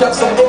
got some